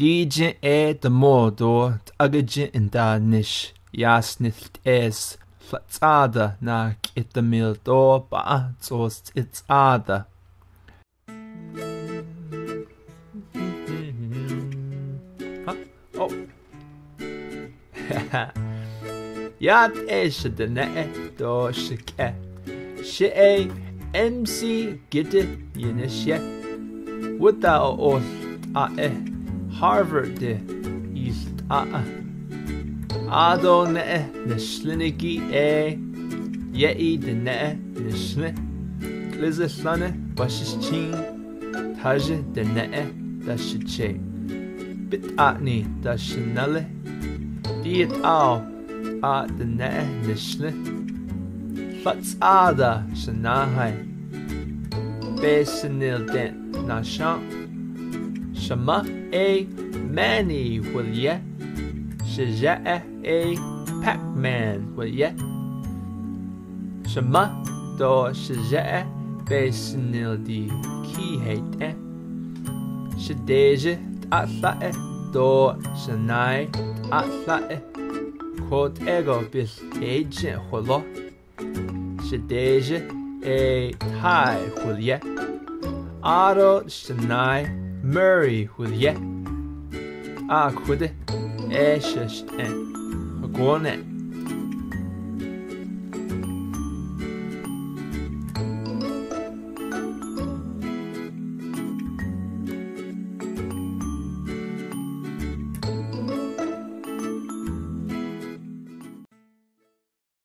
Díide é de módó agaide in dá níis jasnilt es flatsada na ita mil dó ba sos it's ada. Oh. Jad é se den ne dó se ke. Se é MC gitte dhéine sé. Wuta ó a é Harvard East a a. Adó na e je de ne na sli. Glize slanne was is de ne da se ché. Bit atni da se. Diet á a de ne na sli. Flats ada se nahai. Champ. E mani will ye. Shaja e Pac-Man will ye. Shama do shaja be senil di ki hate. Shadeja ego agent holo. Shadeja tai will ye. Aro Murray will ye. A chuide é se é a gcóne